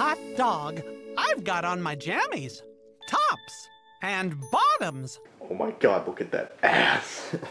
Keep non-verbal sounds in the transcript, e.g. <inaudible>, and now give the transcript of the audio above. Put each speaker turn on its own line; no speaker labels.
hot dog, I've got on my jammies, tops, and bottoms.
Oh my god, look at that ass. <laughs>